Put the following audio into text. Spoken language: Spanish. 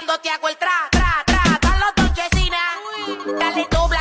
cuando te hago el tra, tra, tra, dan los dos chesinas. Dale dobla.